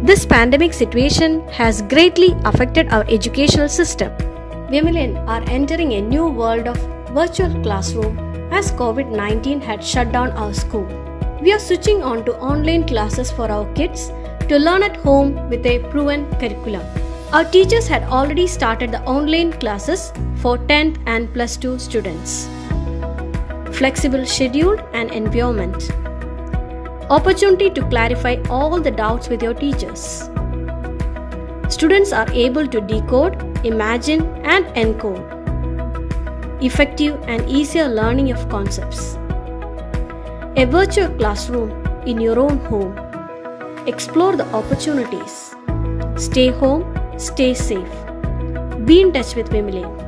This pandemic situation has greatly affected our educational system. Women are entering a new world of virtual classroom as COVID 19 had shut down our school. We are switching on to online classes for our kids to learn at home with a proven curriculum. Our teachers had already started the online classes for 10th and plus 2 students. Flexible schedule and environment. Opportunity to clarify all the doubts with your teachers. Students are able to decode, imagine, and encode. Effective and easier learning of concepts. A virtual classroom in your own home. Explore the opportunities. Stay home, stay safe. Be in touch with Vimala.